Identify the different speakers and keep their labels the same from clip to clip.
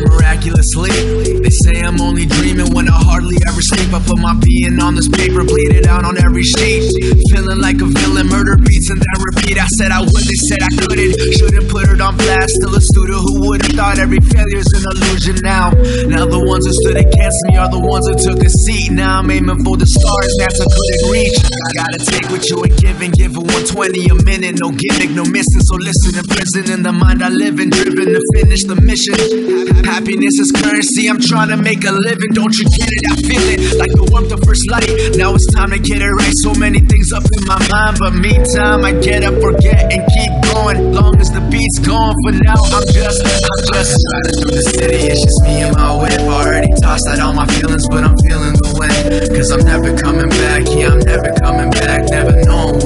Speaker 1: miraculously. They say I'm only dreaming when I hardly ever sleep. I put my being on this paper, bleed it out on every sheet. Feeling like a villain, murder beats and then repeat. I said I would, they said I couldn't. Shouldn't put it on blast. Still a student who would've thought every failure's an illusion now. Now the ones who stood against me are the ones who took a seat. Now I'm aiming for the stars, NASA couldn't reach. I gotta take what you ain't giving, give it 120 a minute. No gimmick, no missing. So listen, in prison in the mind I live in, driven to finish the mission. Happiness is currency, I'm trying to make a living. Don't you get it? I feel it like the warmth of first light. Now it's time to get it right. So many things up in my mind, but meantime, I get up, forget, and keep going. Long as the beat's gone, for now, I'm just, I'm just riding through the city. It's just me and my whip. Already tossed out all my feelings, but I'm feeling the wind. Cause I'm never coming back, yeah, I'm never coming back. Never knowing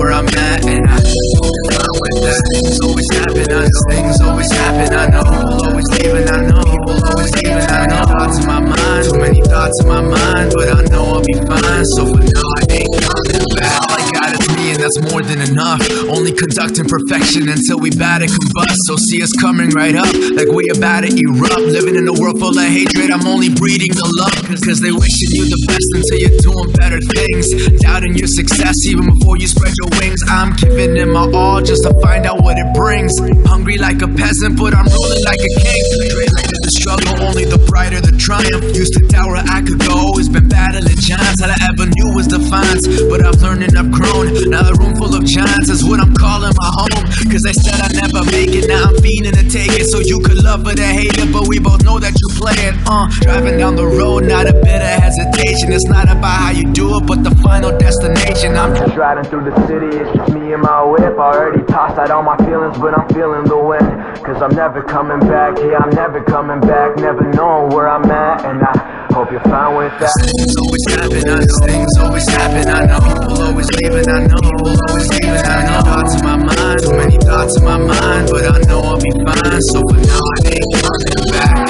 Speaker 1: mind, but I know I'll be fine. So for now, I ain't coming back. All I got is me, and that's more than enough. Only conducting perfection until we bat it combust. So see us coming right up, like we about to erupt. Living in a world full of hatred, I'm only breeding the love. Cause they wishing you the best until you're doing better things. Doubting your success even before you spread your wings. I'm giving it my all just to find out what it brings. Hungry like a peasant, but I'm ruling like a king. The struggle, only the brighter the triumph. Used to where I could go, always been battling giants. All I ever knew was defiance, but I've learned and I've grown. Now the room full of giants is what I'm calling my home. Cause they said I'd never make it, now I'm fiending to take it. So you could love it or hate it, but we both know that you play it. Uh, driving down the road, not a bit of hesitation. It's not about how you do it, but the final destination. I'm just riding through the city, it's just me and my whip. I Already tossed out all my feelings, but I'm feeling the wind. Cause I'm never coming back, yeah, I'm never coming back. Never knowing where I'm at, and I hope you're fine with that. Things always happen, I know. Things always happen, I know. People always leaving, I know. People always leaving, I know. Thoughts in my mind, too many thoughts in my mind, but I know I'll be fine. So for now, I ain't coming back.